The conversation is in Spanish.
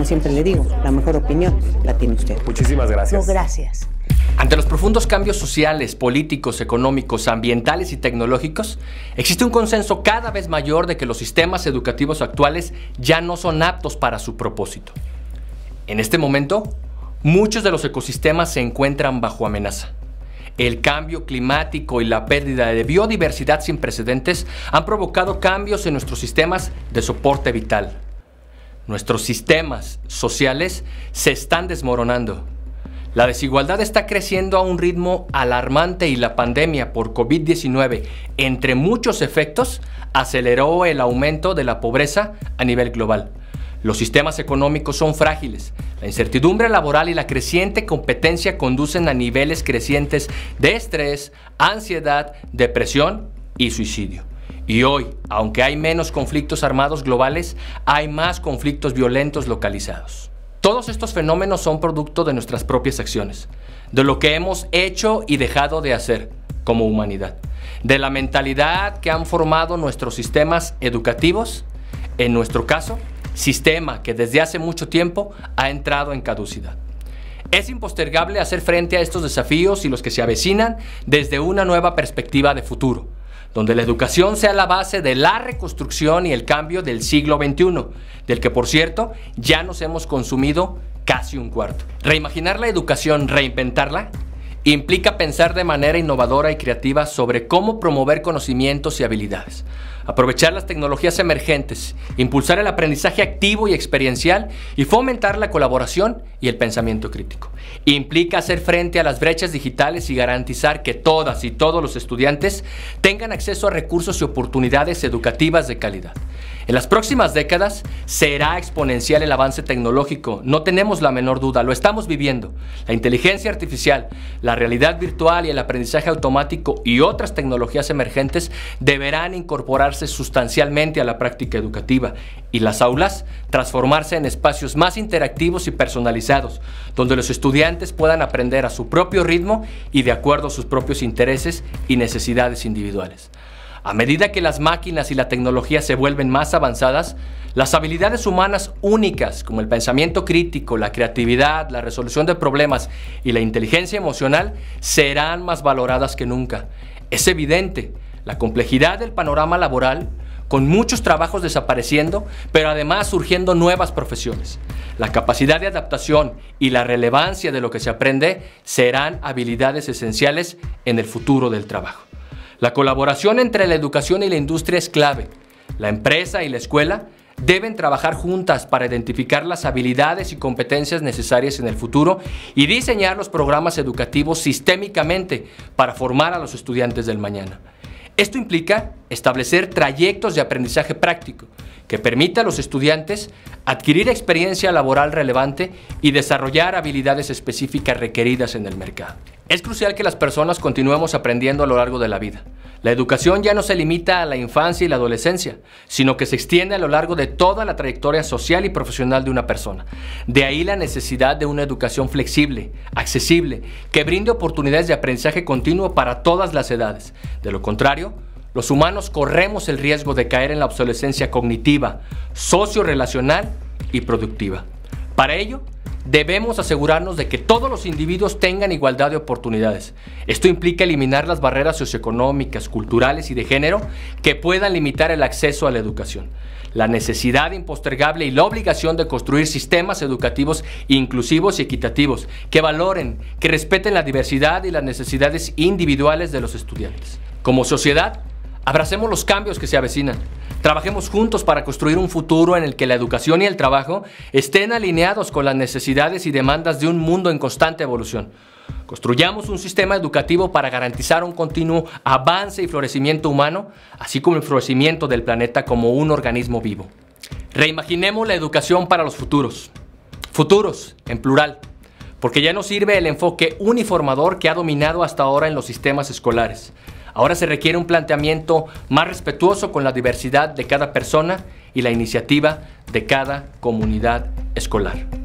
como siempre le digo, la mejor opinión la tiene usted. Muchísimas gracias. No, gracias. Ante los profundos cambios sociales, políticos, económicos, ambientales y tecnológicos, existe un consenso cada vez mayor de que los sistemas educativos actuales ya no son aptos para su propósito. En este momento, muchos de los ecosistemas se encuentran bajo amenaza. El cambio climático y la pérdida de biodiversidad sin precedentes han provocado cambios en nuestros sistemas de soporte vital. Nuestros sistemas sociales se están desmoronando. La desigualdad está creciendo a un ritmo alarmante y la pandemia por COVID-19, entre muchos efectos, aceleró el aumento de la pobreza a nivel global. Los sistemas económicos son frágiles. La incertidumbre laboral y la creciente competencia conducen a niveles crecientes de estrés, ansiedad, depresión y suicidio. Y hoy, aunque hay menos conflictos armados globales, hay más conflictos violentos localizados. Todos estos fenómenos son producto de nuestras propias acciones, de lo que hemos hecho y dejado de hacer como humanidad, de la mentalidad que han formado nuestros sistemas educativos, en nuestro caso, sistema que desde hace mucho tiempo ha entrado en caducidad. Es impostergable hacer frente a estos desafíos y los que se avecinan desde una nueva perspectiva de futuro donde la educación sea la base de la reconstrucción y el cambio del siglo XXI, del que por cierto ya nos hemos consumido casi un cuarto. Reimaginar la educación, reinventarla, implica pensar de manera innovadora y creativa sobre cómo promover conocimientos y habilidades, aprovechar las tecnologías emergentes, impulsar el aprendizaje activo y experiencial y fomentar la colaboración y el pensamiento crítico. Implica hacer frente a las brechas digitales y garantizar que todas y todos los estudiantes tengan acceso a recursos y oportunidades educativas de calidad. En las próximas décadas será exponencial el avance tecnológico, no tenemos la menor duda, lo estamos viviendo. La inteligencia artificial, la realidad virtual y el aprendizaje automático y otras tecnologías emergentes deberán incorporarse sustancialmente a la práctica educativa y las aulas transformarse en espacios más interactivos y personalizados, donde los estudiantes puedan aprender a su propio ritmo y de acuerdo a sus propios intereses y necesidades individuales. A medida que las máquinas y la tecnología se vuelven más avanzadas, las habilidades humanas únicas como el pensamiento crítico, la creatividad, la resolución de problemas y la inteligencia emocional serán más valoradas que nunca. Es evidente, la complejidad del panorama laboral, con muchos trabajos desapareciendo, pero además surgiendo nuevas profesiones. La capacidad de adaptación y la relevancia de lo que se aprende serán habilidades esenciales en el futuro del trabajo. La colaboración entre la educación y la industria es clave. La empresa y la escuela deben trabajar juntas para identificar las habilidades y competencias necesarias en el futuro y diseñar los programas educativos sistémicamente para formar a los estudiantes del mañana. Esto implica establecer trayectos de aprendizaje práctico que permita a los estudiantes adquirir experiencia laboral relevante y desarrollar habilidades específicas requeridas en el mercado. Es crucial que las personas continuemos aprendiendo a lo largo de la vida. La educación ya no se limita a la infancia y la adolescencia, sino que se extiende a lo largo de toda la trayectoria social y profesional de una persona. De ahí la necesidad de una educación flexible, accesible, que brinde oportunidades de aprendizaje continuo para todas las edades. De lo contrario, los humanos corremos el riesgo de caer en la obsolescencia cognitiva, socio-relacional y productiva. Para ello, debemos asegurarnos de que todos los individuos tengan igualdad de oportunidades. Esto implica eliminar las barreras socioeconómicas, culturales y de género que puedan limitar el acceso a la educación. La necesidad impostergable y la obligación de construir sistemas educativos inclusivos y equitativos que valoren, que respeten la diversidad y las necesidades individuales de los estudiantes. Como sociedad, Abracemos los cambios que se avecinan. Trabajemos juntos para construir un futuro en el que la educación y el trabajo estén alineados con las necesidades y demandas de un mundo en constante evolución. Construyamos un sistema educativo para garantizar un continuo avance y florecimiento humano, así como el florecimiento del planeta como un organismo vivo. Reimaginemos la educación para los futuros. Futuros, en plural, porque ya no sirve el enfoque uniformador que ha dominado hasta ahora en los sistemas escolares. Ahora se requiere un planteamiento más respetuoso con la diversidad de cada persona y la iniciativa de cada comunidad escolar.